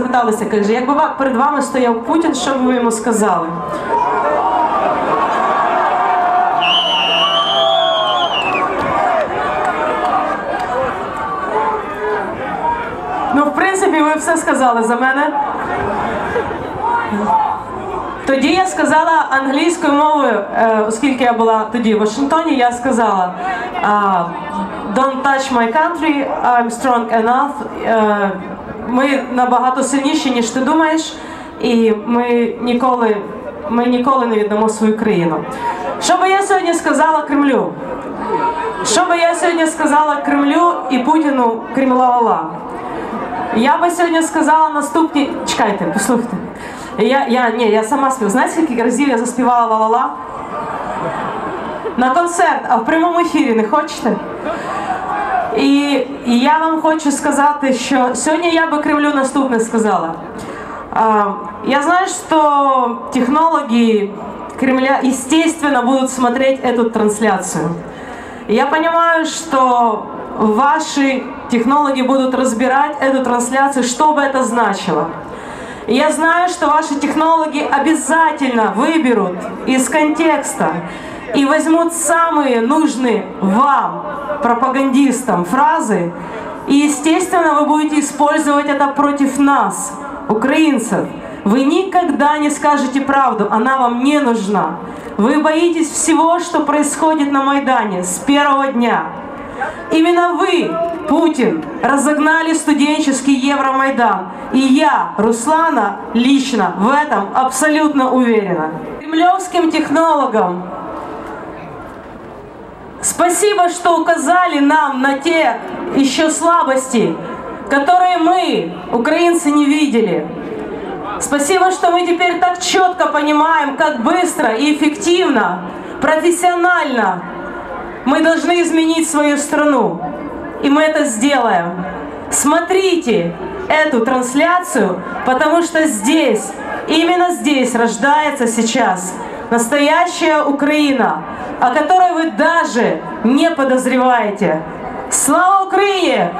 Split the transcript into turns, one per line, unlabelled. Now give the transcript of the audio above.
спілкувалися. Каже, якби перед вами стояв Путін, що б ви йому сказали? Ну, в принципі, ви все сказали за мене. Тоді я сказала англійською мовою, е, оскільки я була тоді в Вашингтоні, я сказала Don't touch my country, I'm strong enough. Ми набагато сильніші, ніж ти думаєш, і ми ніколи, ми ніколи не віддамо свою країну. Що би я сьогодні сказала Кремлю? Що би я сьогодні сказала Кремлю і Путіну Кремлавала? Я би сьогодні сказала наступні. Чекайте, послухайте. Я, я, ні, я сама співаю. Знаєте, скільки разів я заспівала ла-ла-ла? На концерт, а в прямому ефірі не хочете? І, і я вам хочу сказати, що сьогодні я би Кремлю наступне сказала. А, я знаю, что технологи Кремля, естественно, будут смотреть эту трансляцию. И Я понимаю, что ваши технологи будут разбирать эту трансляцию, что бы это значило. И Я знаю, что ваши технологи обязательно выберут из контекста и возьмут самые нужные вам, пропагандистам, фразы, и, естественно, вы будете использовать это против нас, украинцев. Вы никогда не скажете правду, она вам не нужна. Вы боитесь всего, что происходит на Майдане с первого дня. Именно вы, Путин, разогнали студенческий Евромайдан. И я, Руслана, лично в этом абсолютно уверена. Кремлевским технологам спасибо, что указали нам на те еще слабости, которые мы, украинцы, не видели. Спасибо, что мы теперь так четко понимаем, как быстро и эффективно, профессионально мы должны изменить свою страну. И мы это сделаем. Смотрите эту трансляцию, потому что здесь, именно здесь рождается сейчас настоящая Украина, о которой вы даже не подозреваете. Слава Украине!